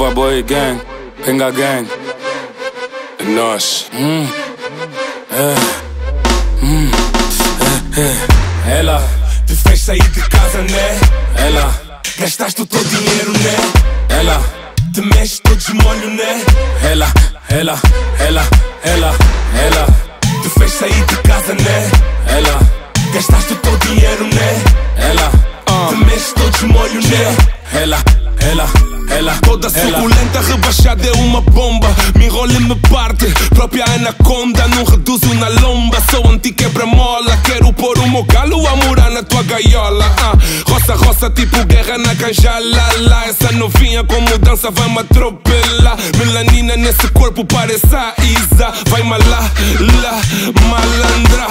Nova Boy Gang, Penga Gang. É nós. Hum, é, hum, é, é. Ela te fez sair de casa, né? Ela gastaste o teu dinheiro, né? Ela te mexe todo de molho, né? Ela, ela, ela, ela, ela te fez sair de casa, né? Ela gastaste o teu dinheiro, né? Ela te mexe todo de molho, né? Ela, ela ela toda suculenta, rebaixada é uma bomba. Me enrola e me parte, própria anaconda. Não reduzo na lomba, sou anti-quebra-mola. Quero pôr o meu galo a morar na tua gaiola. Ah, roça, roça, tipo guerra na canjala. Lá, essa novinha com mudança vai me atropelar. Melanina nesse corpo parece a Isa. Vai malá, lá, malandra.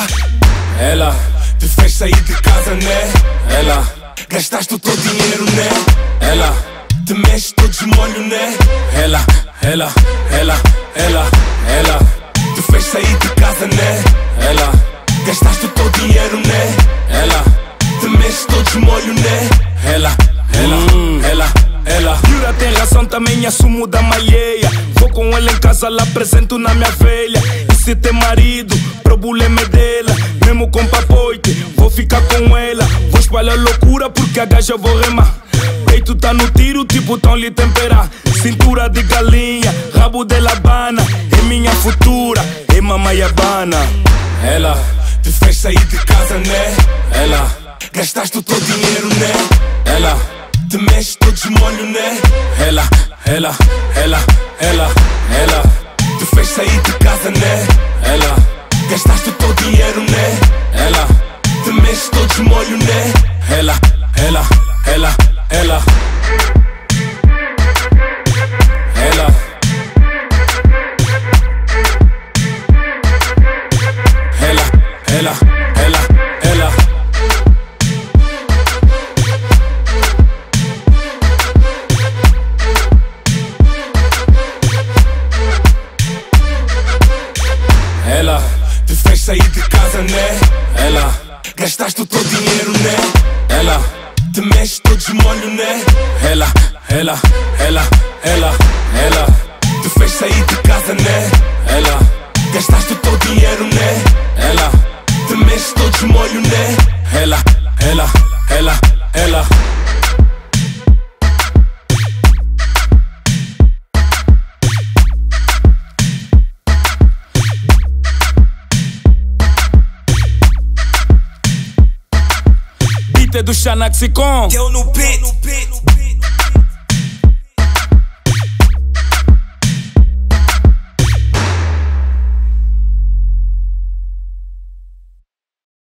Ela te fez sair de casa, né? Ela gastaste o teu dinheiro, né? Ela te mexe todo de molho, né? Ela, ela, ela, ela, ela Te fez sair de casa, né? Ela Gastaste o teu dinheiro, né? Ela Te mexe todo de molho, né? Ela, ela, hum. ela, ela Jura tem razão, também assumo da malheia Vou com ela em casa, lá apresento na minha velha E se tem marido, problema é dela Mesmo com papoite, vou ficar com ela Vou espalhar loucura porque a gaja vou remar Peito tá no tiro, tipo tão lhe temperar. Cintura de galinha, rabo de labana. É minha futura, é mamãe habana. Ela te fez sair de casa, né? Ela gastaste o teu dinheiro, né? Ela te mexe todo de molho, né? Ela, ela, ela, ela, ela te fez sair de casa, né? De casa, né? Ela gastaste o teu dinheiro, né? Ela te mexe todo de molho, né? Ela, ela, ela, ela, ela Te fez sair de casa, né? Ela Gastaste o teu dinheiro, né? Ela Te mexe todo de molho, né? Ela, ela, ela, ela do Xanaxicon. Deu no peito.